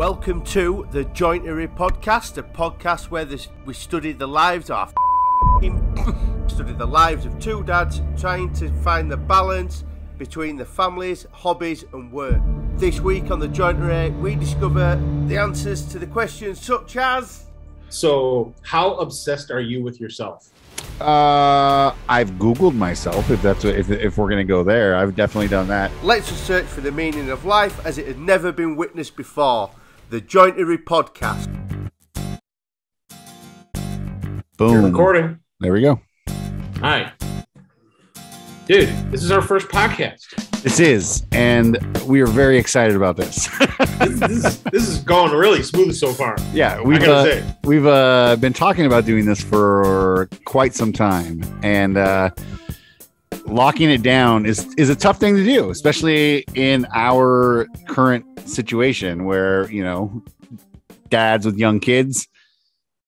Welcome to the Jointery Podcast, a podcast where this, we study the lives of study the lives of two dads trying to find the balance between the families, hobbies, and work. This week on the Jointery, we discover the answers to the questions such as. So, how obsessed are you with yourself? Uh, I've Googled myself. If that's what, if if we're gonna go there, I've definitely done that. Let's search for the meaning of life as it had never been witnessed before. The Jointery Podcast. Boom. You're recording. There we go. Hi. Dude, this is our first podcast. This is, and we are very excited about this. This, this, is, this is going really smooth so far. yeah, we've gotta uh, say. we've uh, been talking about doing this for quite some time, and uh, locking it down is is a tough thing to do, especially in our current situation where you know dads with young kids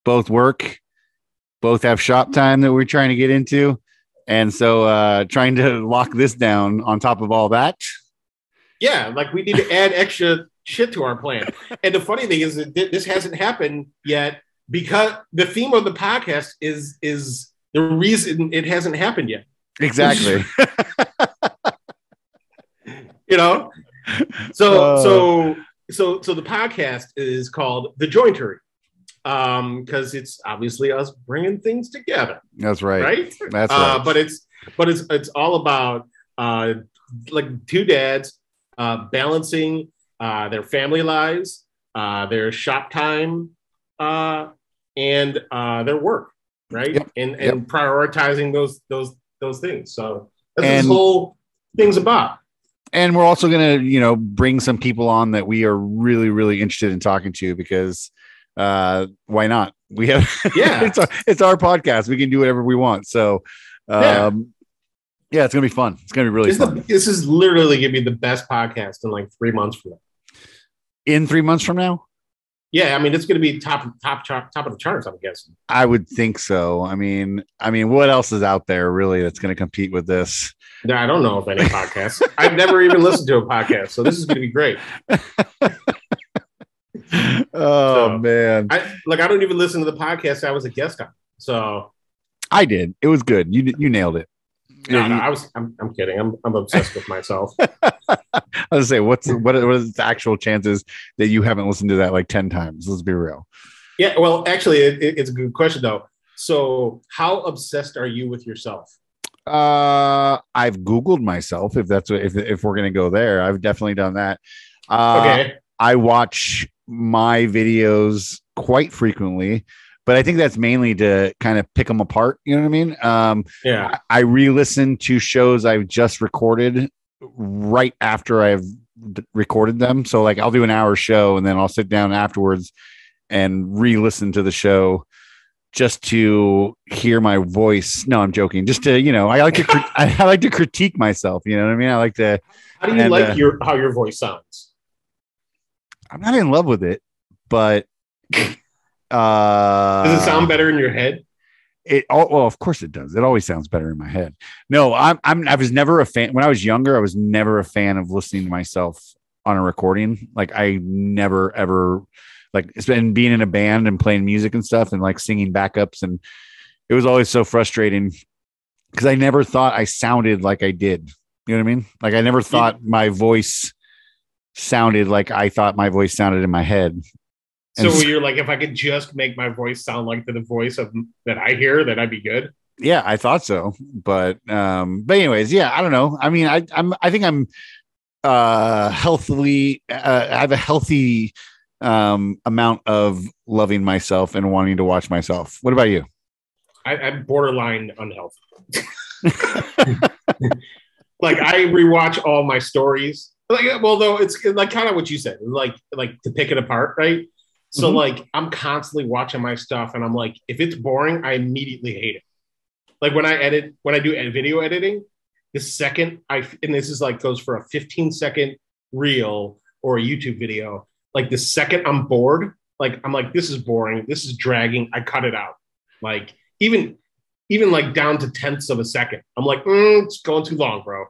both work, both have shop time that we're trying to get into, and so uh, trying to lock this down on top of all that. Yeah, like we need to add extra shit to our plan. And the funny thing is that this hasn't happened yet because the theme of the podcast is is the reason it hasn't happened yet. Exactly. You know? So Uh. so so so the podcast is called The Jointery. Um, because it's obviously us bringing things together, That's right. right? That's uh, right. but it's but it's it's all about uh like two dads uh balancing uh their family lives uh their shop time uh and uh their work right Yep. and and prioritizing those those those things. So that's And- this whole thing's about. And we're also going to you know bring some people on that we are really really interested in talking to because uh why not? We have Yeah. it's our, it's our podcast. We can do whatever we want. So um yeah, it's gonna be fun. It's gonna be really this, is fun. the, this is literally gonna be the best podcast in like three months from now. In three months from now yeah i mean it's gonna be top top top, top of the charts i'm guessing i would think so i mean i mean what else is out there really that's going to compete with this I don't know of any podcasts. I've never even listened to a podcast, so this is going to be great. oh So- man I like. I don't even listen to the podcast I was a guest on. So i did it was good you you nailed it no, no, I was. I'm, I'm kidding. I'm, I'm obsessed with myself. I was say, what's what, what is the actual chances that you haven't listened to that like ten times? Let's be real. Yeah. Well, actually, it, it- it's a good question though. So, how obsessed are you with yourself? Uh, I've Googled myself. If that's what, if if we're gonna go there, I've definitely done that. Uh, Okay. I watch my videos quite frequently, but I think that's mainly to kind of pick them apart. You know what I mean? Um, Yeah. I re-listen to shows I've just recorded right after I've d- recorded them. So like I'll do an hour show and then I'll sit down afterwards and re-listen to the show just to hear my voice. No, I'm joking. Just to, you know, I like to crit- I, I like to critique myself, you know what I mean? I like to How do you And, like uh, your how your voice sounds? I'm not in love with it, but uh Does it sound better in your head? it oh, well of course it does. It always sounds better in my head. No i'm i'm i was never a fan when i was younger i was never a fan of listening to myself on a recording. Like i never ever like it's been being in a band and playing music and stuff and like singing backups and it was always so frustrating because i never thought i sounded like i did. You know what i mean? Like i never thought my voice sounded like i thought my voice sounded in my head So And s- you're like, if I could just make my voice sound like the voice of that I hear, then I'd be good. yeah i thought so but um but anyways yeah i don't know i mean i i'm i think i'm uh healthily uh, i have a healthy um amount of loving myself and wanting to watch myself what about you I, I'm borderline unhealthy. like I rewatch all my stories. Like, well, though it's like kind of what you said, like like to pick it apart, right? So Mhm. like I'm constantly watching my stuff, and I'm like, if it's boring, I immediately hate it. Like when I edit, when I do video editing, the second I and this is like goes for a 15 second reel or a YouTube video, like the second I'm bored, like I'm like, this is boring, this is dragging, I cut it out. Like even even like down to tenths of a second. I'm like, mm, it's going too long, bro.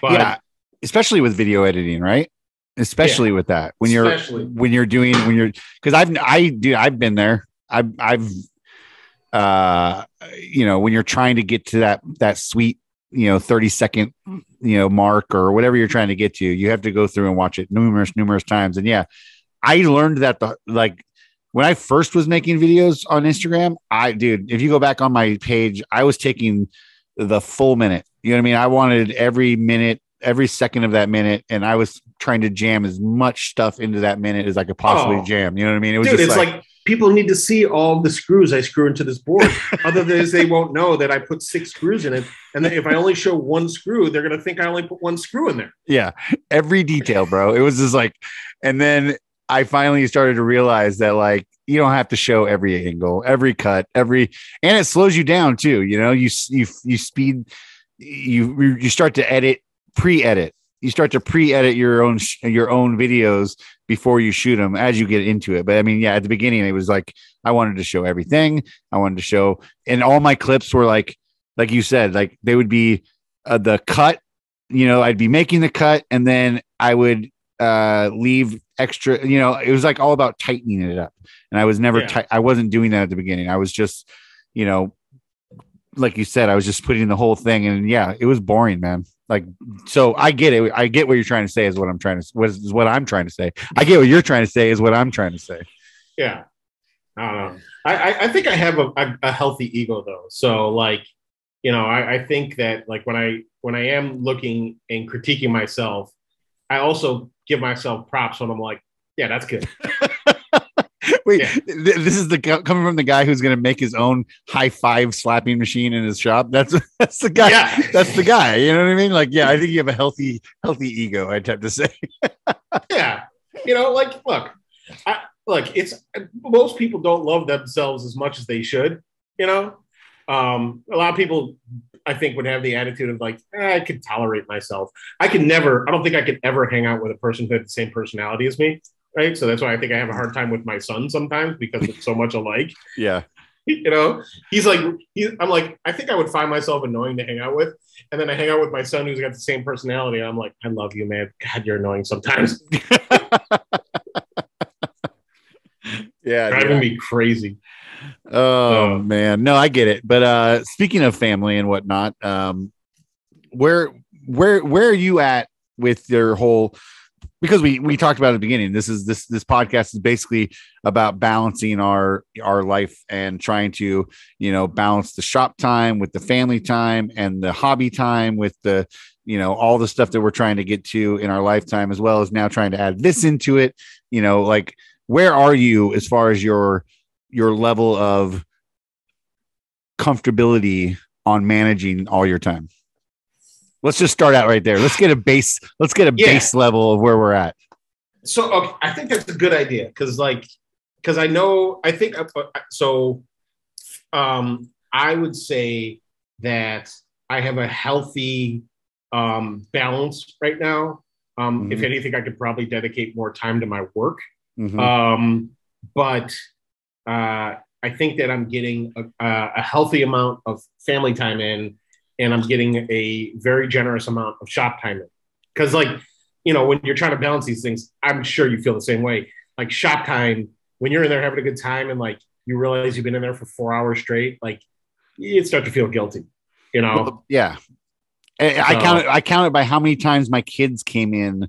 But yeah especially with video editing right especially with that. When you're Especially. when you're doing when you're because I've I do I've been there. I've I've uh you know when you're trying to get to that that sweet you know 30 second you know mark or whatever you're trying to get to you have to go through and watch it numerous numerous times. And yeah i learned that the like when i first was making videos on instagram i dude if you go back on my page i was taking the full minute. You know what i mean? I wanted every minute every second of that minute and i was trying to jam as much stuff into that minute as i could possibly Oh. jam you know what i mean it was Dude, just it's like, people need to see all the screws I screw into this board. Other than they won't know that I put six screws in it. And if I only show one screw, they're gonna think I only put one screw in there. yeah every detail bro it was just like and then i finally started to realize that like you don't have to show every angle every cut every and it slows you down too you know you you you speed you you start to edit pre-edit. You start to pre-edit your own sh- your own videos before you shoot them as you get into it. But i mean yeah at the beginning it was like i wanted to show everything. I wanted to show and all my clips were like like you said like they would be uh, the cut you know i'd be making the cut and then i would uh leave extra you know it was like all about tightening it up. And i was never Yeah. ti- i wasn't doing that at the beginning. I was just you know like you said i was just putting the whole thing and yeah it was boring man like so i get it i get what you're trying to say is what i'm trying to what is what i'm trying to say i get what you're trying to say is what i'm trying to say Yeah. I don't know. I, I, think I have a, a, a healthy ego though. So like, you know, I, I think that like when I when I am looking and critiquing myself, I also give myself props when I'm like, yeah, that's good. Wait, Yeah. th- this is the coming from the guy who's going to make his own high five slapping machine in his shop. That's that's the guy. Yeah. That's the guy. You know what I mean? Like, yeah, I think you have a healthy healthy ego. I'd have to say. yeah you know like look I, look it's most people don't love themselves as much as they should you know um a lot of people i think would have the attitude of like eh, i could tolerate myself i can never i don't think i could ever hang out with a person who had the same personality as me right so that's why i think i have a hard time with my son sometimes because it's so much alike Yeah. you know he's like he, i'm like i think i would find myself annoying to hang out with and then i hang out with my son who's got the same personality and i'm like i love you man god you're annoying sometimes Yeah. driving me crazy Oh Uh, man, no, I get it. But uh speaking of family and whatnot, um, where where where are you at with your whole? Because we we talked about at the beginning. This is this this podcast is basically about balancing our our life and trying to you know balance the shop time with the family time and the hobby time with the you know all the stuff that we're trying to get to in our lifetime as well as now trying to add this into it. You know, like where are you as far as your your level of comfortability on managing all your time? Let's just start out right there. Let's get a base. Let's get a Yeah. base level of where we're at. so okay, i think that's a good idea because like because i know i think uh, uh, so um i would say that i have a healthy um balance right now um if Mhm. anything i could probably dedicate more time to my work Mhm. um but uh i think that i'm getting a, a a healthy amount of family time in and i'm getting a very generous amount of shop time because like you know when you're trying to balance these things i'm sure you feel the same way like shop time when you're in there having a good time and like you realize you've been in there for four hours straight like you start to feel guilty you know Well, yeah. I, So- count it. I count it by how many times my kids came in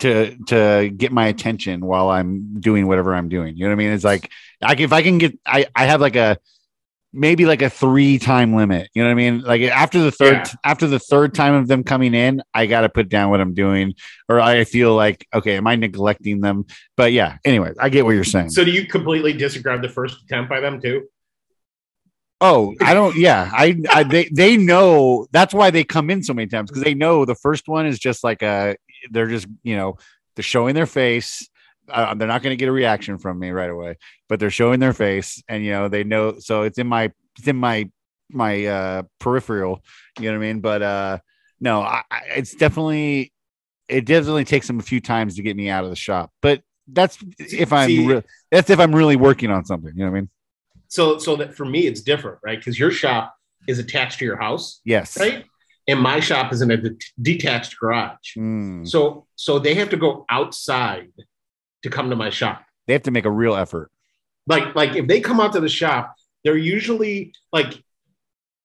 to to get my attention while I'm doing whatever I'm doing. You know what I mean? It's like I if I can get I I have like a maybe like a three time limit. You know what I mean? Like after the third Yeah. after the third time of them coming in, I got to put down what I'm doing, or I feel like okay, am I neglecting them? But yeah. Anyway, I get what you're saying. so do you completely disregard the first attempt by them too Oh, I don't. Yeah, I, I they they know that's why they come in so many times because they know the first one is just like a they're just you know they're showing their face. Uh, they're not going to get a reaction from me right away, but they're showing their face, and you know they know. So it's in my it's in my my uh peripheral. You know what I mean? But uh no, I, it's definitely it definitely takes them a few times to get me out of the shop, but that's if I'm See- re- that's if I'm really working on something. You know what I mean? so so that for me it's different right because your shop is attached to your house Yes. right and my shop is in a det- detached garage. Mm. So so they have to go outside to come to my shop. They have to make a real effort. Like like if they come out to the shop, they're usually like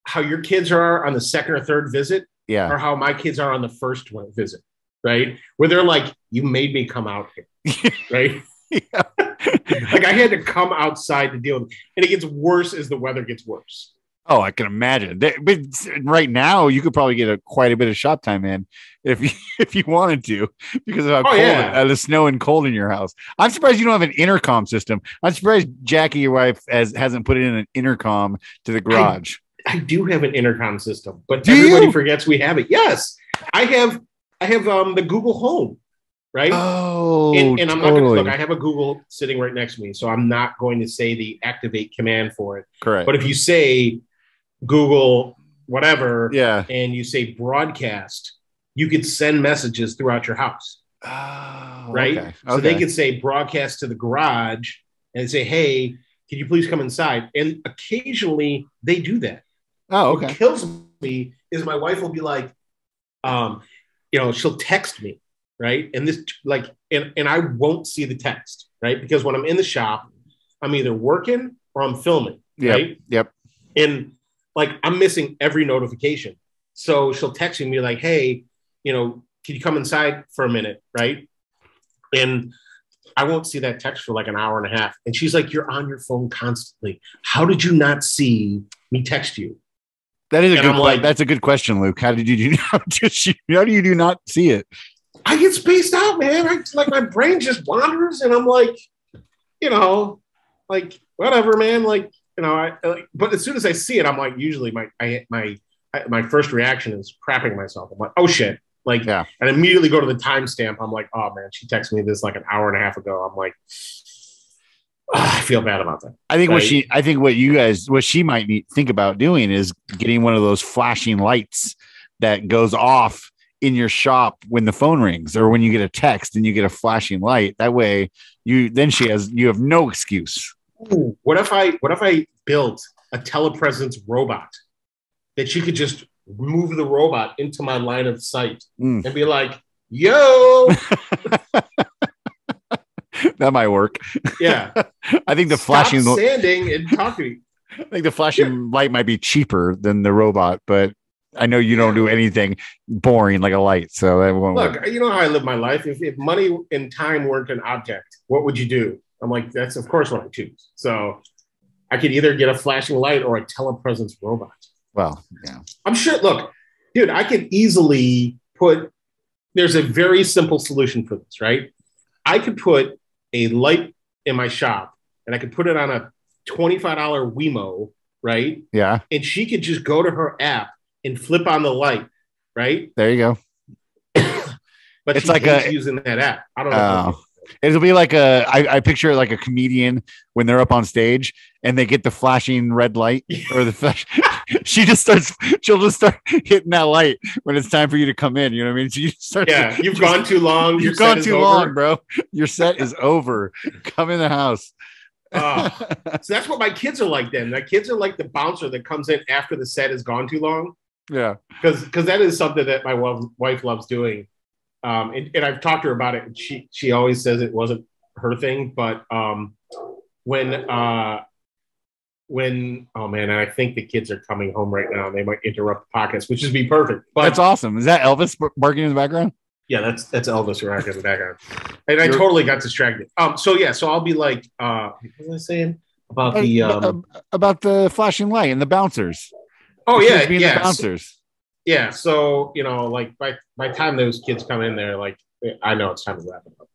how your kids are on the second or third visit, Yeah. or how my kids are on the first one visit, right? Where they're like, "You made me come out here," right? Like I had to come outside to deal with it. And it gets worse as the weather gets worse. Oh, I can imagine. They- But right now, you could probably get a quite a bit of shop time in if you if you wanted to, because of how Oh, cold yeah. uh, the snow and cold in your house. I'm surprised you don't have an intercom system. I'm surprised Jackie, your wife, has hasn't put in an intercom to the garage. I do have an intercom system, but Do everybody you? forgets we have it. Yes. I have I have um the Google Home, right? Oh, and, and I'm not gonna look, I have a Google sitting right next to me, so I'm not going to say the activate command for it. correct. But if you say Google whatever yeah. and you say broadcast, you could send messages throughout your house. Oh, right? okay, So they could say broadcast to the garage and say, "Hey, can you please come inside?" And occasionally they do that. Oh, What okay. kills me is my wife will be like, um, you know, she'll text me, right? And this like, and and I won't see the text, right? Because when I'm in the shop, I'm either working or I'm filming, Yep. right? Yep. And like I'm missing every notification. So she'll text me like, hey, you know, can you come inside for a minute? Right. And I won't see that text for like an hour and a half. And she's like, You're on your phone constantly. How did you not see me text you? That is a And good. Like- that's a good question, Luke. How did you do? How you? How do you do not see it? I get spaced out, man. I like my brain just wanders and I'm like, you know, like whatever, man. Like, you know, I like, but as soon as I see it, I'm like, usually my I my I, my first reaction is crapping myself. I'm like, oh shit. Like, Yeah. and immediately go to the timestamp. I'm like, oh man, she texted me this like an hour and a half ago. I'm like, ah, I feel bad about that. I think what she, I think what you guys, what she might need, think about doing is getting one of those flashing lights that goes off in your shop when the phone rings or when you get a text and you get a flashing light. That way, you then she has you have no excuse. Ooh, what if I what if I built a telepresence robot that she could just move the robot into my line of sight Mm. and be like, yo, that might work. yeah. I think the Stop flashing, sanding and talking. I think the flashing light might be cheaper than the robot, but I know you don't do anything boring like a light, so that won't work. Look, you know how I live my life. If, if money and time weren't an object, what would you do? I'm like, that's of course what I choose. So I could either get a flashing light or a telepresence robot. Well, yeah, I'm sure. Look, dude, I could easily put. There's a very simple solution for this, right? I could put a light in my shop, and I could put it on a twenty-five dollar Wemo, right? yeah. And she could just go to her app and flip on the light, right? There you go. But It's like a- using that app. I don't know. Oh. It'll be like a. I, I picture it like a comedian when they're up on stage and they get the flashing red light or the flash. she just starts. She'll just start hitting that light when it's time for you to come in. You know what I mean? She just starts. yeah, you've gone too long. You've gone too over. long, bro. Your set is over. Come in the house. Oh. So that's what my kids are like. Then my kids are like the bouncer that comes in after the set has gone too long. yeah. because because that is something that my wife loves doing. Um, and, and I've talked to her about it, and she she always says it wasn't her thing. But um, when uh, when oh man, and I think the kids are coming home right now, and they might interrupt the podcast, which would be perfect. But That's awesome. Is that Elvis barking in the background? yeah, that's that's Elvis Rock in the background, and I You're- totally got distracted. Um, so yeah, so I'll be like, uh, what was I saying about the um? Uh, about the flashing light and the bouncers. Oh yeah, yeah. The bouncers. Yeah so you know like by by the time those kids come in there like i know it's time to wrap it up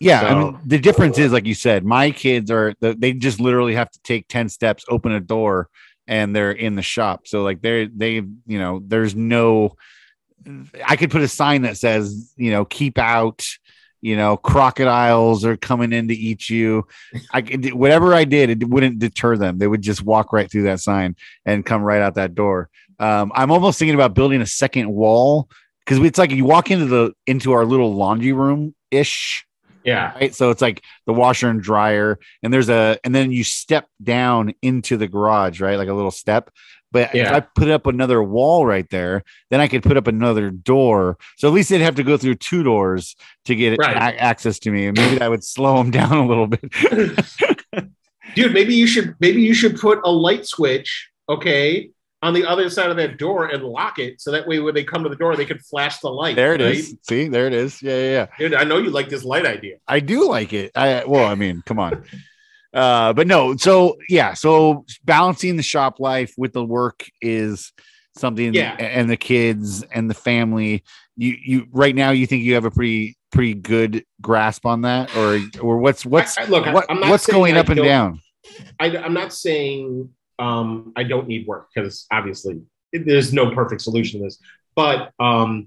Yeah, I mean the difference is like you said, my kids are they just literally have to take 10 steps, open a door, and they're in the shop. So like they're they, you know, there's no I could put a sign that says, you know, keep out, you know, crocodiles are coming in to eat you. I whatever I did, it wouldn't deter them. They would just walk right through that sign and come right out that door. Um, I'm almost thinking about building a second wall because it's like you walk into the into our little laundry room ish yeah right so it's like the washer and dryer and there's a and then you step down into the garage right like a little step But if I put up another wall right there, then I could put up another door. So at least they'd have to go through two doors to get Right. a- access to me, and maybe that would slow them down a little bit. dude maybe you should maybe you should put a light switch okay on the other side of that door and lock it so that way when they come to the door they can flash the light there it right? is. See, there it is. Yeah, yeah, yeah. dude i know you like this light idea I do like it. I well, I mean, come on. Uh, but no, so yeah, so balancing the shop life with the work is something Yeah. and the kids and the family. You you right now you think you have a pretty pretty good grasp on that or or what's what's I- I- look, what, I'm not what's going I up and down? I, i'm not saying um i don't need work because obviously it- there's no perfect solution to this but um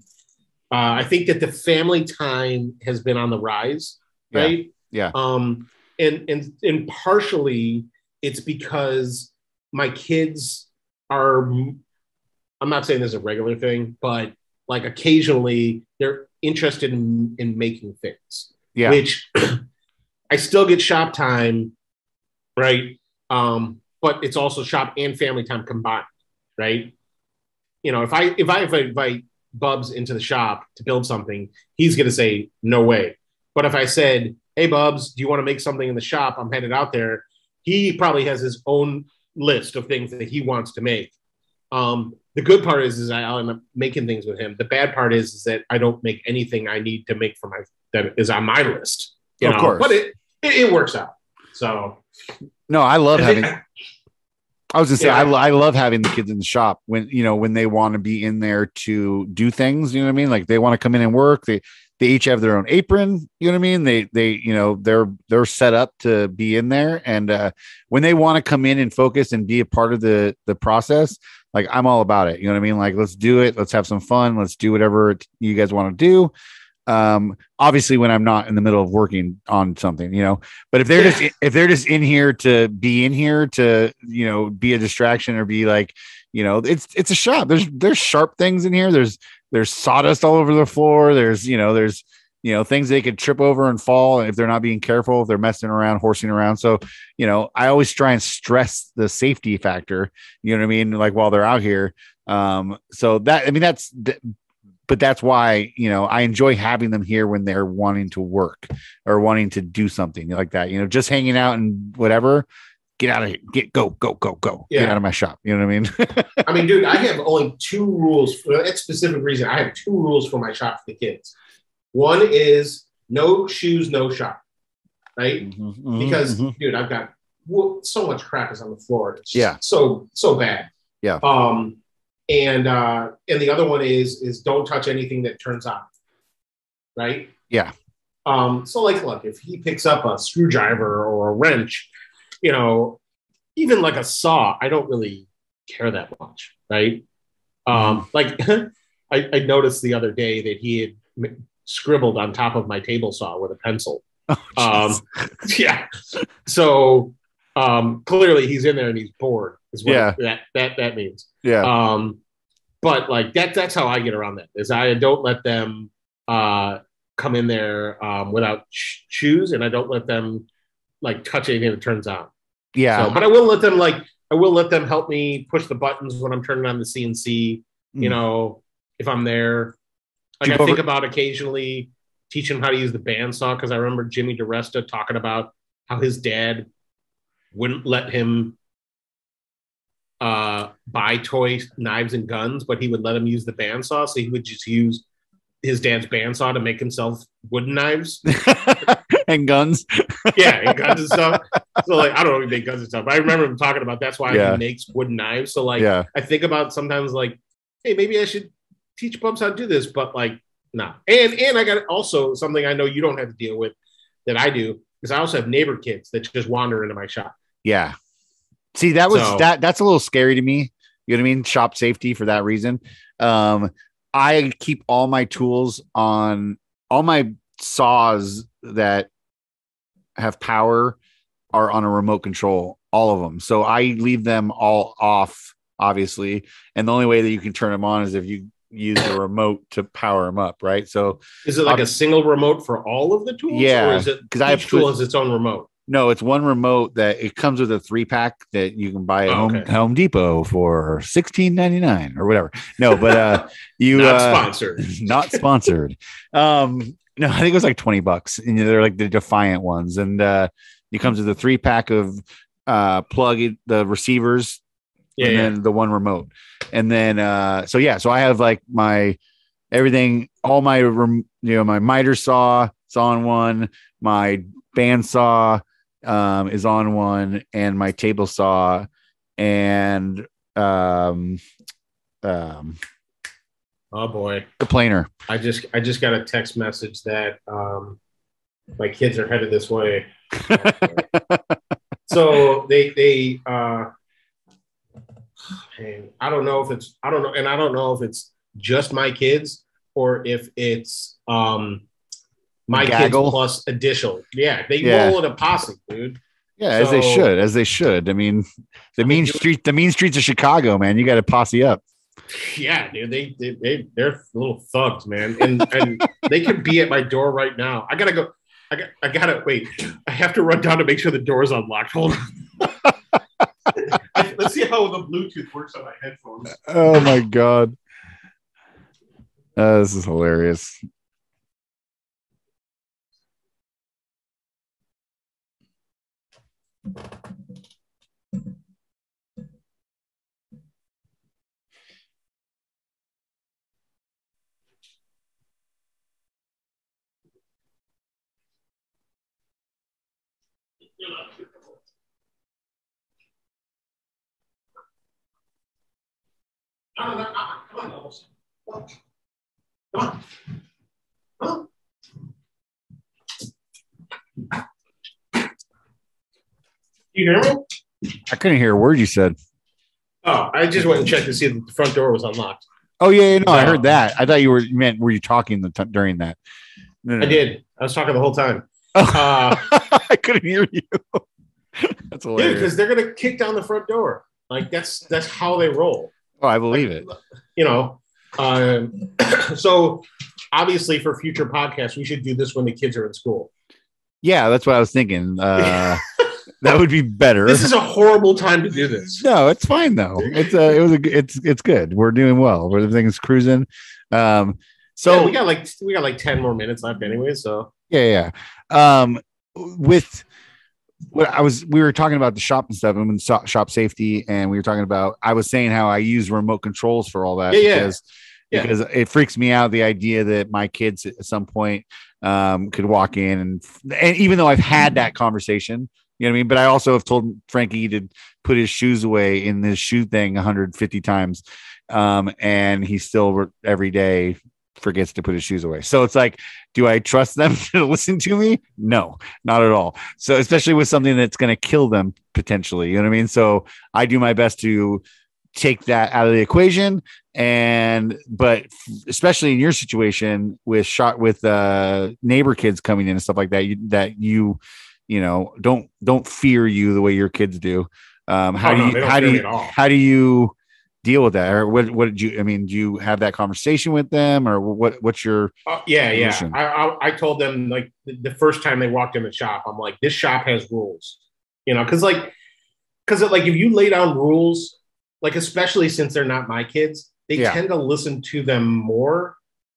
uh, i think that the family time has been on the rise Yeah. right Yeah. um and and and partially it's because my kids are i'm not saying this is a regular thing but like occasionally they're interested in in making things Yeah. which i still get shop time right? Um but it's also shop and family time combined right? You know if i if i if I invite bubs into the shop to build something he's going to say no way. But if i said hey bubs do you want to make something in the shop i'm headed out there he probably has his own list of things that he wants to make um the good part is is end making things with him the bad part is is that i don't make anything i need to make for my that is on my list you Of know? course. but it, it it works out so No, I love having I was gonna say Yeah. I, I love having the kids in the shop when you know when they want to be in there to do things. You know what I mean? Like they want to come in and work. They they each have their own apron. You know what I mean? They they you know they're they're set up to be in there, and uh, when they want to come in and focus and be a part of the the process, like I'm all about it. You know what I mean? Like let's do it. Let's have some fun. Let's do whatever you guys want to do. Um, obviously when I'm not in the middle of working on something, you know, but if they're just if they're just in here to be in here to you know be a distraction or be like you know it's it's a shop there's there's sharp things in here there's there's sawdust all over the floor. There's you know there's you know things they could trip over and fall if they're not being careful if they're messing around horsing around. So you know i always try and stress the safety factor you know what i mean like while they're out here. Um so that i mean that's th- but that's why you know i enjoy having them here when they're wanting to work or wanting to do something like that you know just hanging out and whatever get out of here get go go go go get out of my shop you know what i mean I mean, dude, I have only two rules for that specific reason. I have two rules for my shop for the kids. One is no shoes, no shop, right? Mm-hmm. Because, dude, I've got wo- so much crap is on the floor. It's Yeah. so so bad. Yeah. Um, and uh, and the other one is is don't touch anything that turns on, right? Yeah. Um, so like, look, if he picks up a screwdriver or a wrench, you know, even like a saw, I don't really care that much, right? Um, like I, I noticed the other day that he had m- scribbled on top of my table saw with a pencil. Oh, Um, yeah. So um, clearly he's in there and he's bored. Is what Yeah. that that that means. yeah Um, but like that that's how I get around that. Is I don't let them uh, come in there um, without sh- shoes, and I don't let them like touch anything that turns on. yeah So, but I will let them like I will let them help me push the buttons when I'm turning on the CNC. You Mm. know, if I'm there, like I think over- about occasionally teaching them how to use the bandsaw because I remember Jimmy DiResta talking about how his dad wouldn't let him uh, buy toy knives and guns, but he would let him use the bandsaw, so he would just use his dad's bandsaw to make himself wooden knives. and guns yeah, and guns and stuff. So like I don't know if he made guns and stuff, but I remember him talking about that's why Yeah. he makes wooden knives. So like yeah I think about sometimes like, hey, maybe I should teach bubs how to do this, but like no. And and I got also something I know you don't have to deal with that I do because I also have neighbor kids that just wander into my shop. yeah see that was So- that that's a little scary to me you know what i mean shop safety for that reason um i keep all my tools on all my saws that have power are on a remote control all of them so i leave them all off obviously and the only way that you can turn them on is if you use the remote to power them up right so Is it like Um, a single remote for all of the tools? yeah, or is it 'cause I each have tool has its own remote? No, it's one remote that it comes with a three pack that you can buy at Oh, Home, okay. Home Depot for sixteen ninety nine or whatever. No, but uh, you Not uh, sponsored. not sponsored. Um, no, I think it was like 20 bucks. And they're like the Defiant ones. And uh it comes with a three pack of uh plug in the receivers Yeah, and yeah. then the one remote. And then uh so yeah, so I have like my everything, all my you know, my miter saw is on one, my band saw um is on one, and my table saw and um um Oh boy. the planer. I just I just got a text message that um, my kids are headed this way. so they they uh, man, I don't know if it's I don't know, and I don't know if it's just my kids or if it's um my Gaggle? kids plus additional. Yeah, they Yeah. roll in a posse, dude. Yeah, as they should, as they should. I mean, the mean you- street, the mean streets of Chicago, man. You got to posse up. Yeah, dude, they they, they they're little thugs, man, and and they could be at my door right now. I gotta go. I got. I gotta wait. I have to run down to make sure the door is unlocked. Hold on. I- Let's see how the Bluetooth works on my headphones. Oh my god, uh, this is hilarious. No, no, no, come on, Elvis. Come on. Come on. You hear me? I couldn't hear a word you said. Oh, I just went and checked to see if the front door was unlocked. Oh yeah, yeah no, I heard that. I thought you were you meant were you talking the t- during that? No, no, I did. I was talking the whole time. Oh. Uh, I couldn't hear you. That's Dude, hilarious. because they're gonna kick down the front door. Like that's that's how they roll. oh, I believe it. You know. Um, so obviously, for future podcasts, we should do this when the kids are in school. Yeah, that's what I was thinking. Uh, that would be better. This is a horrible time to do this. no, it's fine though. It's uh, it was a, it's it's good. We're doing well. Everything's cruising. Um, so So we got like we got like ten more minutes left anyway. So Yeah, yeah. Um, with what I was, we were talking about the shop and stuff, and shop, shop safety, and we were talking about. I was saying how I use remote controls for all that Yeah, yeah. because Yeah. because it freaks me out the idea that my kids at some point um, could walk in and and even though I've had that conversation. You know what I mean? But I also have told Frankie to put his shoes away in this shoe thing 150 times. Um, and he still every day forgets to put his shoes away. So it's like, do I trust them to listen to me? No, not at all. So especially with something that's going to kill them potentially, you know what I mean? So I do my best to take that out of the equation and but especially in your situation with shot with uh neighbor kids coming in and stuff like that you, that you you know don't don't fear you the way your kids do um how Oh, do no, you they don't how do you how do you deal with that or what what did you i mean do you have that conversation with them or what what's your Uh, yeah, yeah. I, I I told them like the, first time they walked in the shop, I'm like, this shop has rules, you know, because like, because like if you lay down rules, like especially since they're not my kids, they Yeah. tend to listen to them more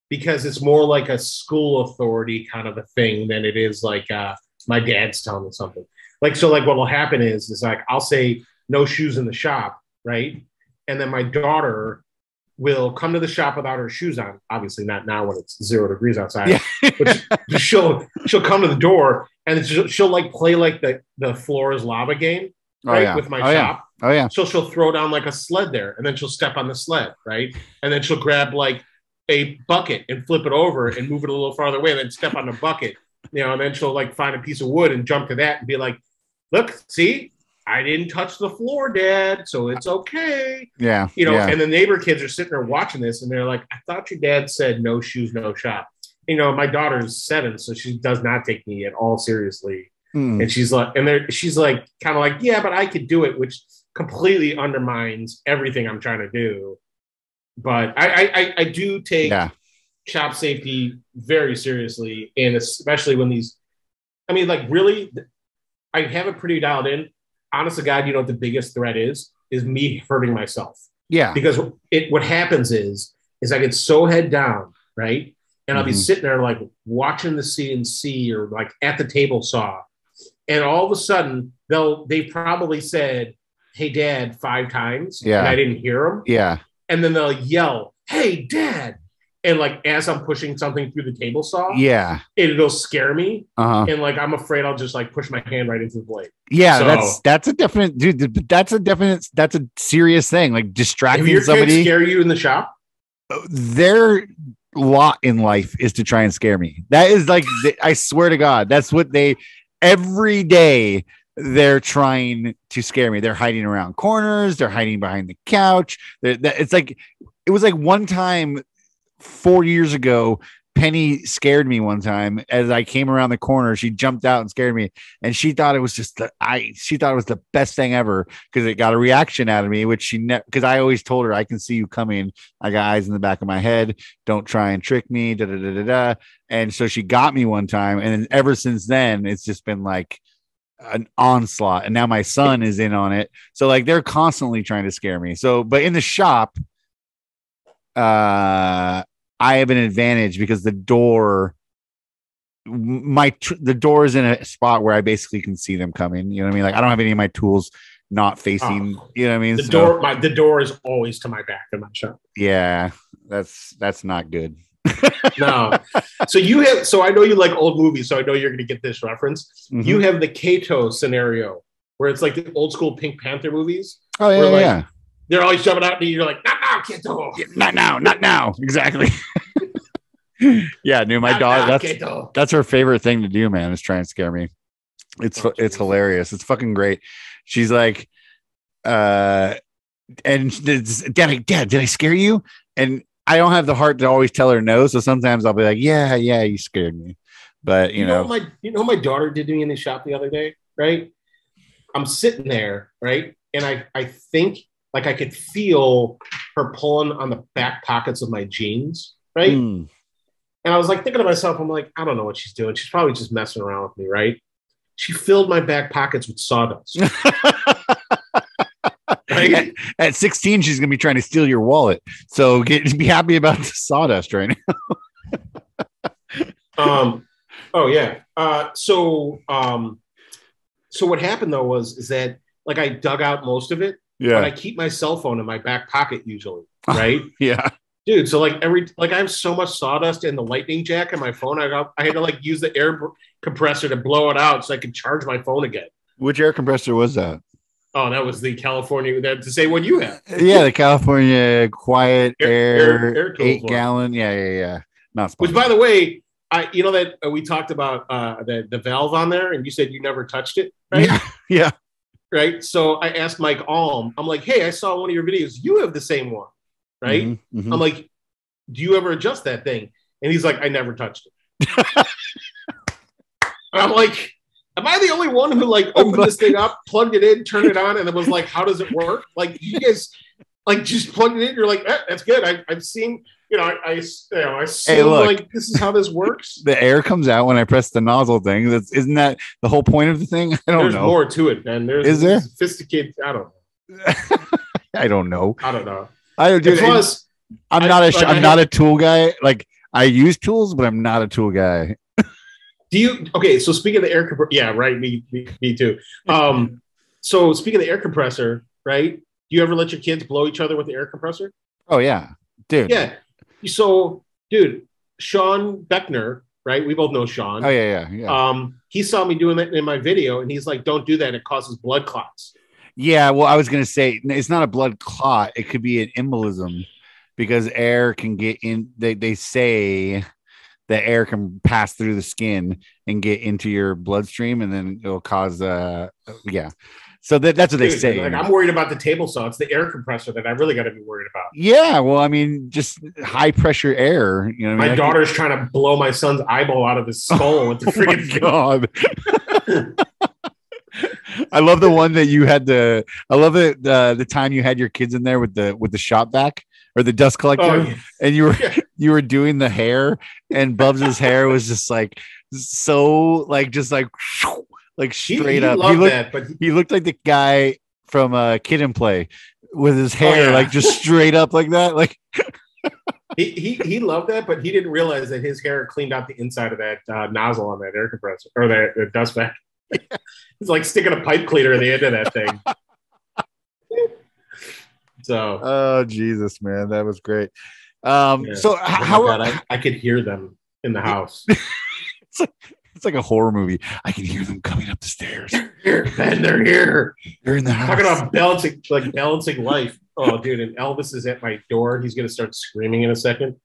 because it's more like a school authority kind of a thing than it is like uh, my dad's telling me something. Like so, like what will happen is is like I'll say no shoes in the shop, right, and then my daughter will come to the shop without her shoes on. Obviously, not now when it's zero degrees outside. Yeah. but she'll she'll come to the door and she'll, she'll like play like the the floor is lava game, oh right? yeah With my oh yeah shop. oh yeah So she'll throw down like a sled there, and then she'll step on the sled, right? And then she'll grab like a bucket and flip it over and move it a little farther away, and then step on the bucket, you know. And then she'll like find a piece of wood and jump to that and be like, "Look, see, I didn't touch the floor, Dad, so it's okay." yeah You know. yeah. And the neighbor kids are sitting there watching this, and they're like, "I thought your dad said no shoes, no shop." You know, my daughter's seven, so she does not take me at all seriously Mm. and she's like and there she's like kind of like yeah but i could do it which completely undermines everything i'm trying to do but i i I- i do take yeah shop safety very seriously and especially when these i mean like really I have it pretty dialed in. Honest to God, you know what the biggest threat is? Is me hurting myself. Yeah. Because it what happens is is I get so head down, right? And I'll be Mhm. sitting there like watching the CNC or like at the table saw. And all of a sudden they'll they probably said, Hey dad, five times. Yeah. And I didn't hear them. Yeah. And then they'll yell, Hey dad. And like as I'm pushing something through the table saw, Yeah. it'll scare me. Uh-huh. And like I'm afraid I'll just like push my hand right into the blade. Yeah, So- that's that's a definite dude. That's a definite. That's a serious thing. Like distracting your somebody. scare you in the shop? Their lot in life is to try and scare me. That is like I swear to God, that's what they every day. They're trying to scare me. They're hiding around corners. They're hiding behind the couch. They're, that- it's like it was like one time four years ago. Penny scared me one time as I came around the corner. She jumped out and scared me, and she thought it was just the I. She thought it was the best thing ever because it got a reaction out of me, which she ne because I always told her I can see you coming. I got eyes in the back of my head. Don't try and trick me. Da da da da da. And so she got me one time, and ever since then, it's just been like an onslaught. And now my son is in on it. So like they're constantly trying to scare me. So, but in the shop, uh, I have an advantage because the door. My tr- the door is in a spot where I basically can see them coming. You know what I mean? Like I don't have any of my tools not facing. Oh. you know what I mean? The So- door, my the door is always to my back in my shop. Yeah, that's that's not good. No. so you have so I know you like old movies, so I know you're gonna get this reference. Mhm. You have the Kato scenario where it's like the old school Pink Panther movies. oh yeah, we're like- yeah. They're always jumping out and you're like, now, Kato. Yeah, Not now, not now. Exactly. yeah, dude, my Not daughter. now, That's Kato. that's her favorite thing to do, man. Is try and scare me. It's Oh, it's Jesus. hilarious. It's fucking great. She's like, uh, and dad, I- dad, did I scare you? And I don't have the heart to always tell her no. So sometimes I'll be like, yeah, yeah, you scared me. But you, You know, know, my you know my daughter did me in the shop the other day, right? I'm sitting there, right? And I I think like I could feel her pulling on the back pockets of my jeans, right? mm, And I was like thinking to myself, I'm like, I don't know what she's doing. She's probably just messing around with me, right? She filled my back pockets with sawdust. Right? at, at 16, she's gonna be trying to steal your wallet. So get be happy about the sawdust right now. um, oh yeah. Uh, so um, so what happened though was is that like I dug out most of it, but I keep my cell phone in my back pocket usually, right? yeah. Dude, so like every like I have so much sawdust in the lightning jack in my phone. I got I had to like use the air compressor to blow it out so I could charge my phone again. Which air compressor was that? Oh, that was the California that to say what you have. Yeah, the California Quiet Air- Air, air- eight gallon. Yeah, yeah, yeah. Not Which, by the way, I you know that uh, we talked about uh, the the valve on there, and you said you never touched it, right? Yeah, yeah. Right. So I asked Mike Alm. I'm like, hey, I saw one of your videos. You have the same one, right? Mhm, mhm. I'm like, do you ever adjust that thing? And he's like, I never touched it. and I'm like, am I the only one who like opened this thing up, plugged it in, turned it on, and it was like, how does it work? Like you guys like just plugged it in. You're like, eh, that's good. I, I've seen, you know, I, I you know, I assume look. like this is how this works. the air comes out when I press the nozzle thing. That's isn't that the whole point of the thing? I don't There's know. more to it, man. There's Is there? sophisticated. I don't know. I don't know. I don't know. I And dude, plus, I'm I- not a like, I am not a tool guy. Like I use tools, but I'm not a tool guy. Do you okay? So speaking of the air compressor, yeah, right. Me, me, me too. Um, so speaking of the air compressor, right? Do you ever let your kids blow each other with the air compressor? Oh yeah, dude. Yeah. So, dude, Sean Beckner, right? We both know Sean. Oh yeah, yeah, yeah. Um, he saw me doing that in my video, and he's like, "Don't do that; it causes blood clots." Yeah, well, I was gonna say it's not a blood clot. It could be an embolism because air can get in. They they say that air can pass through the skin and get into your bloodstream, and then it'll cause uh yeah. So that, that's what they say. like, I'm worried about the table saw. It's the air compressor that I really got to be worried about. yeah, well, I mean, just high pressure air. You know, I My mean? I daughter's trying to blow my son's eyeball out of his skull with the Oh freaking god. I love the one that you had the. I love it. The the time you had your kids in there with the with the shop vac or the dust collector. Oh, yeah. and you were Yeah. you were doing the hair and Bubs's hair was just like so like just like like straight he up. He loved looked, that, but he looked like the guy from uh, Kid and Play with his hair yeah. like just straight up like that. Like he, he he loved that, but he didn't realize that his hair cleaned out the inside of that uh, nozzle on that air compressor or that, that dust bag. it's like sticking a pipe cleaner in the end of that thing. so oh Jesus, man, that was great. Um, Yeah. so oh how God, I, I could hear them in the house. It's like a horror movie. I can hear them coming up the stairs. here, Ben, they're here. They're in the house. Talking about balancing, like balancing life. Oh, dude, and Elvis is at my door. He's gonna start screaming in a second.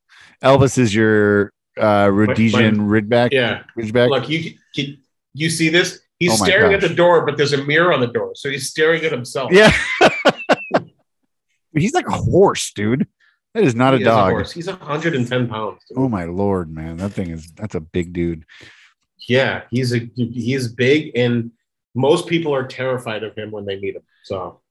Elvis is your uh, Rhodesian Ridgeback. Yeah, Ridgeback. look, you can you see this? He's Oh staring at the door, but there's a mirror on the door, so he's staring at himself. Yeah. He's like a horse, dude. That is not He a dog. horse. He's 110 pounds. dude. oh my lord, man. That thing is that's a big dude. Yeah, he's a he's big, and most people are terrified of him when they meet him. So,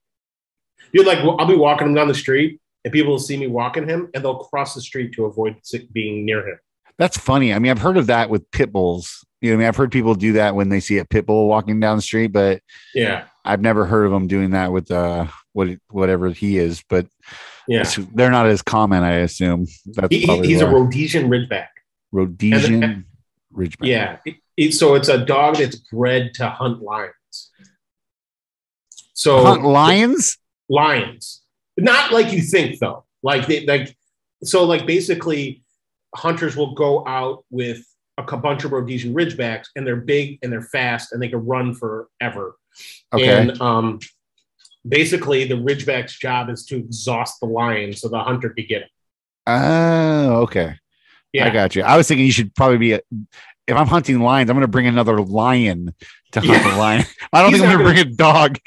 you're like, I'll be walking him down the street, and people will see me walking him, and they'll cross the street to avoid being near him. That's funny. I mean, I've heard of that with pit bulls. You know, I mean, I've heard people do that when they see a pit bull walking down the street, but Yeah, I've never heard of them doing that with uh what whatever he is. But yeah. they're not as common, I assume. That's He, he's a. Rhodesian Ridgeback. Rhodesian and- Ridgeback. Yeah, it- it- so it's a dog that's bred to hunt lions. So Hunt lions. lions, not like you think though. Like they like so like basically, hunters will go out with a bunch of Rhodesian Ridgebacks, and they're big and they're fast and they can run forever. Okay. And um, basically, the Ridgeback's job is to exhaust the lion so the hunter could get it. Oh, okay. Yeah. I got you. I was thinking you should probably be. A, if I'm hunting lions, I'm going to bring another lion to hunt Yeah. the lion. I don't He's think I'm going to bring a dog.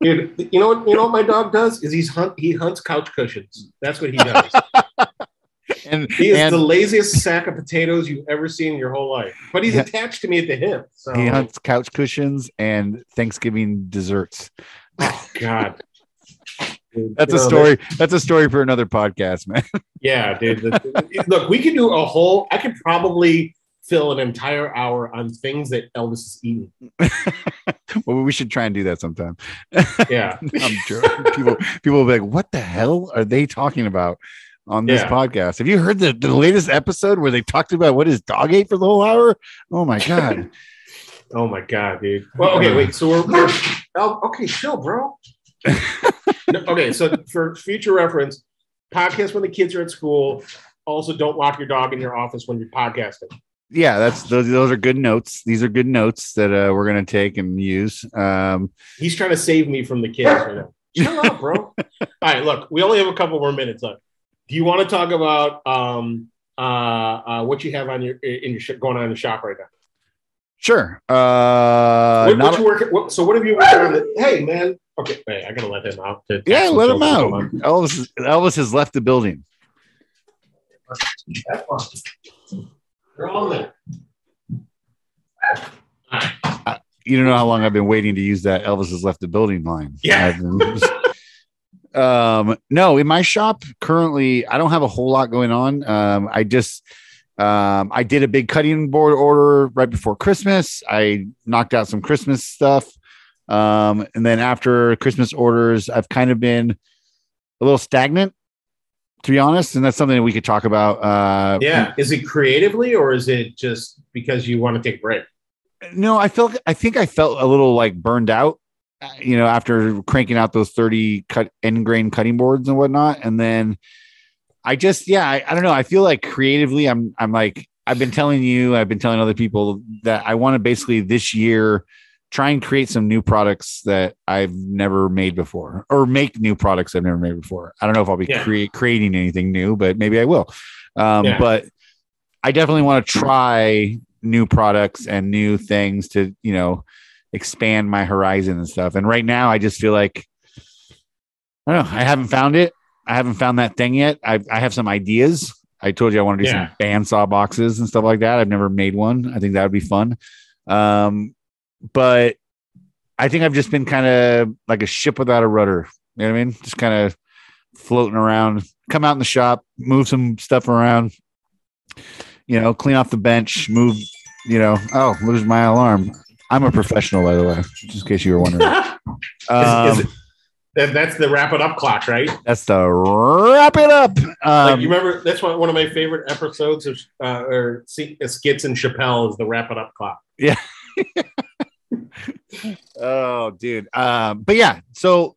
Dude, you know what? You know what my dog does is he's hunt. He hunts couch cushions. That's what he does. And, He is and the laziest sack of potatoes you've ever seen in your whole life. But he's Yeah. attached to me at the hip. So he hunts couch cushions and Thanksgiving desserts. oh God. Dude, That's you a know, story. That's a story for another podcast, man. Yeah, dude. Look, we could do a whole. I could probably fill an entire hour on things that Elvis is eating. well, we should try and do that sometime. Yeah, I'm sure people people will be like, "What the hell are they talking about on this Yeah. podcast?" Have you heard the, the latest episode where they talked about what his dog ate for the whole hour? Oh my god! Oh my god, dude. Well, okay, wait. So we're, we're oh, okay. Chill, bro. No, okay, so for future reference, podcast when the kids are at school. Also, don't lock your dog in your office when you're podcasting. yeah, that's those. Those are good notes. These are good notes that uh, we're gonna take and use. Um, He's trying to save me from the kids right now. Chill out, bro. All right, look, we only have a couple more minutes left. Do you want to talk about um uh, uh what you have on your in your sh- going on in the shop right now? sure. Uh, what, what you working? What, so what have you working on? The, hey, man. Okay, wait, I gotta let him out. to yeah, let him out. Elvis. Elvis has left the building. Have fun. They're all there. You don't know how long I've been waiting to use that Elvis has left the building line. Yeah. Been- um, no, in my shop currently, I don't have a whole lot going on. Um, I just, um, I did a big cutting board order right before Christmas. I knocked out some Christmas stuff. Um, and then after Christmas orders, I've kind of been a little stagnant, to be honest. And that's something that we could talk about. Uh, Yeah, is it creatively or is it just because you want to take a break? no, I felt I think I felt a little like burned out, uh, you know, after cranking out those 30 cut end grain cutting boards and whatnot. And then I just, yeah, I, I don't know. I feel like creatively, I'm, I'm like, I've been telling you, I've been telling other people that I want to basically this year try and create some new products that I've never made before or make new products I've never made before. I don't know if I'll be Yeah. create, creating anything new, but maybe I will. Um, Yeah. But I definitely want to try new products and new things to, you know, expand my horizon and stuff. And right now, I just feel like I don't know. I haven't found it. I haven't found that thing yet. I, I have some ideas. I told you I want to do Yeah. some bandsaw boxes and stuff like that. I've never made one. I think that would be fun. Um, but I think I've just been kind of like a ship without a rudder. You know what I mean? Just kind of floating around. Come out in the shop, move some stuff around. You know, clean off the bench, move. You know, oh, lose my alarm. I'm a professional, by the way, just in case you were wondering. Um, is it- that- that's the wrap it up clock, right? that's the wrap it up. Like Um, you remember, that's one, one of my favorite episodes of uh, or skits in Chappelle is the wrap it up clock. oh, dude. Um, but yeah, so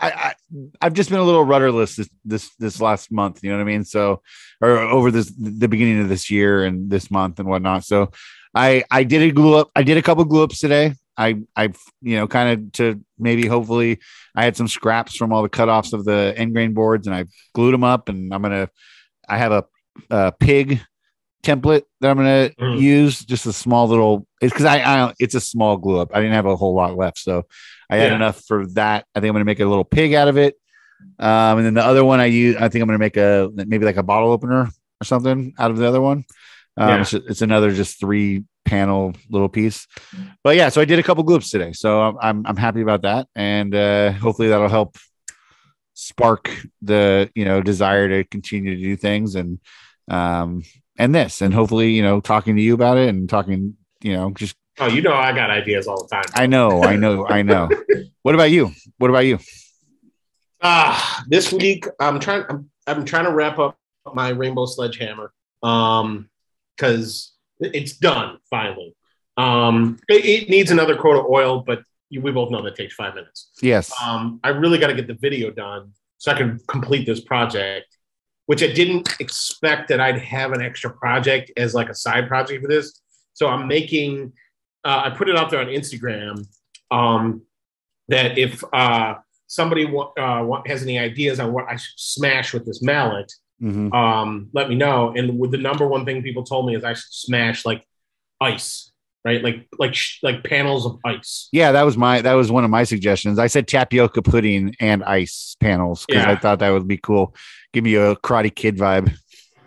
I, I I've just been a little rudderless this this this last month. You know what I mean? So, or over this the beginning of this year and this month and whatnot. So, I I did a glue up. I did a couple glue ups today. I I you know kind of to maybe hopefully I had some scraps from all the cutoffs of the end grain boards and I glued them up and I'm gonna I have a, a pig template that I'm gonna Mm. use just a small little it's because I, I it's a small glue up. I didn't have a whole lot left so I had enough for that. I think I'm gonna make a little pig out of it. Um and then the other one I use I think I'm gonna make a maybe like a bottle opener or something out of the other one. Um Yeah. it's, it's another just three panel little piece. But yeah so I did a couple glue ups today so I'm I'm, I'm happy about that. And uh hopefully that'll help spark the you know desire to continue to do things and um and this and hopefully you know talking to you about it and talking you know just Oh, you know, I got ideas all the time. i know i know i know what about you what about you Ah, this week I'm trying. I'm, I'm trying to wrap up my Rainbow Sledgehammer, um, because it's done finally. Um, it, it needs another coat of oil, but you, we both know that takes five minutes. yes Um, I really got to get the video done so I can complete this project, which I didn't expect that I'd have an extra project as like a side project for this. So I'm making. Uh, I put it out there on Instagram um, that if uh, somebody wa- uh, wa- has any ideas on what I should smash with this mallet, Mhm. um, let me know. And with the number one thing people told me is I should smash like ice, right? Like like like panels of ice. yeah that was my that was one of my suggestions i said tapioca pudding and ice panels because i thought that would be cool give me a karate kid vibe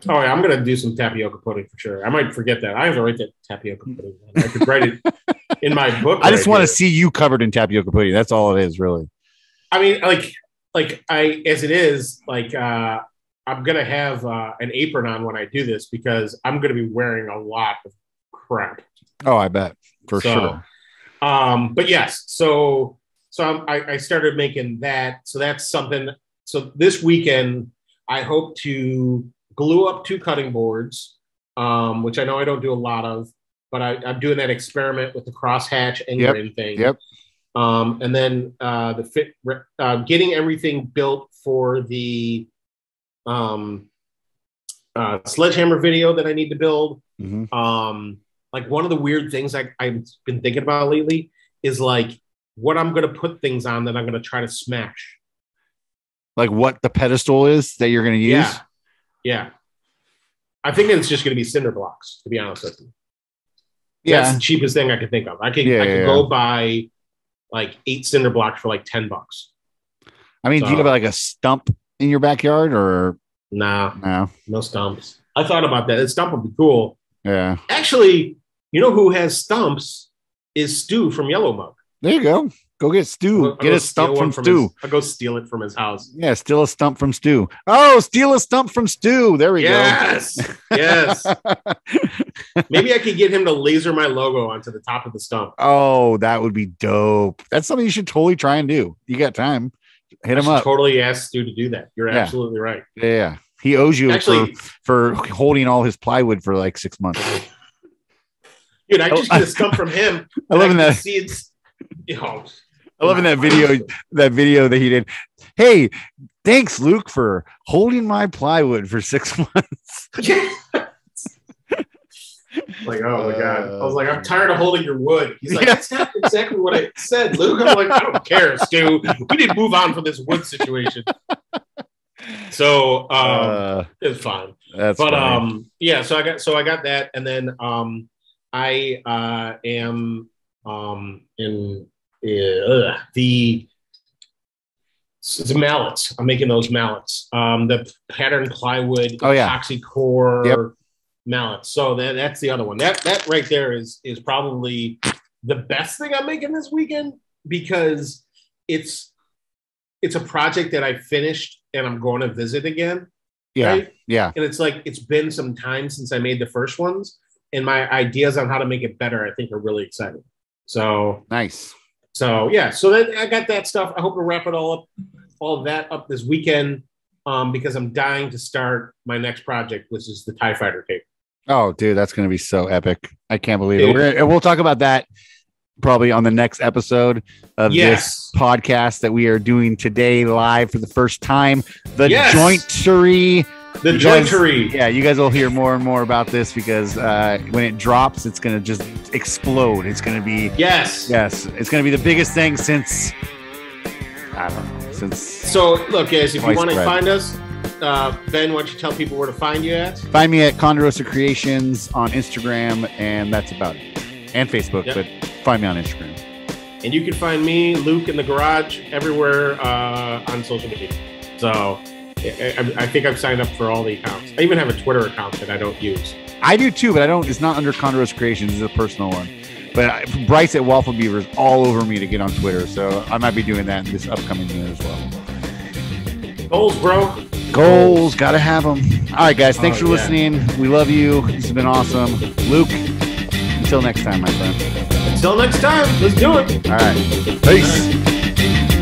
Oh yeah, I'm gonna do some tapioca pudding for sure. I might forget that. I have to write that tapioca pudding. I could write it in my book. i just right want to see you covered in tapioca pudding that's all it is really I mean, like, like I as it is, like uh, I'm gonna have uh, an apron on when I do this because I'm gonna be wearing a lot of crap. Oh i bet for So, sure Um, but yes, so so I'm, I, I started making that. So that's something. So this weekend, I hope to glue up two cutting boards, um, which I know I don't do a lot of, but I, I'm doing that experiment with the crosshatch and Yep, thing. yep. Um, and then uh, the fit, uh, getting everything built for the um, uh, sledgehammer video that I need to build Mhm. um like one of the weird things I, i've been thinking about lately is like what i'm going to put things on that i'm going to try to smash. Like what the pedestal is that you're going to use? Yeah. Yeah i think it's just going to be cinder blocks to be honest with you. That's the cheapest thing i could think of. I could Yeah, i could yeah, go buy like eight cinder blocks for like 10 bucks. I mean, do you have like a stump in your backyard or? Nah. No? no stumps. I thought about that. A stump would be cool. Yeah. actually you know who has stumps is stu from yellow mug There you go. Go get I'll Stu. I'll Get a stump from his- Stu. i'll go steal it from his house Yeah, steal a stump from Stu. Oh, steal a stump from Stu. There we go. Yes, yes. Maybe I could get him to laser my logo onto the top of the stump. oh, that would be dope. That's something you should totally try and do. You got time. Hit I him up. Totally ask Stu to do that. You're Yeah. absolutely right. yeah. He owes you Actually, for, for holding all his plywood for like six months. dude, I just get a stump from him. I love that. See it's. You know, I love in that video. That video that he did. Hey, thanks, Luke, for holding my plywood for six months. like, oh my god! I was like, Uh, I'm tired of holding your wood. He's like, that's not exactly what I said, Luke. I'm like, I don't care, Stu. We need to move on from this wood situation. So um, Uh, it's fine. that's but funny. um yeah so i got so i got that and then um i uh am um in uh, the the mallets. I'm making those mallets. Um the pattern plywood Oh, yeah. epoxy core Yep. mallets. So that, that's the other one. That that right there is is probably the best thing i'm making this weekend because it's it's a project that i finished and i'm going to visit again. Yeah, right? Yeah, and it's like it's been some time since I made the first ones, and my ideas on how to make it better, I think, are really exciting. So Nice. so yeah, so that I got that stuff. I hope to wrap it all up, all of that up this weekend, um, because I'm dying to start my next project, which is the Tie Fighter tape. Oh, dude, that's going to be so epic. I can't believe it. Dude. And we'll talk about that probably on the next episode of Yes. this podcast that we are doing today live for the first time. The Yes. jointery. The guys- jointery. Yeah, you guys will hear more and more about this because uh, when it drops, it's going to just explode. It's going to be, Yes. yes, it's going to be the biggest thing since, I don't know, since. So look, guys, if you want to find us, uh, Ben, why don't you tell people where to find you at? Find me at Conderosa Creations on Instagram, and that's about it. And Facebook, Yep. but find me on Instagram. And you can find me, Luke, in the garage, everywhere uh, on social media. So I, I, think I've signed up for all the accounts. I even have a Twitter account that I don't use. I do too, but I don't. It's not under Condor's Creations. It's a personal one. But I, Bryce at Waffle Beaver is all over me to get on Twitter, so I might be doing that this upcoming year as well. Goals, bro. Goals, gotta have them. All right, guys, thanks Oh, for yeah. listening. We love you. This has been awesome, Luke. Until next time, my friend. Until next time, let's do it. All right, peace.